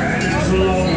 And as long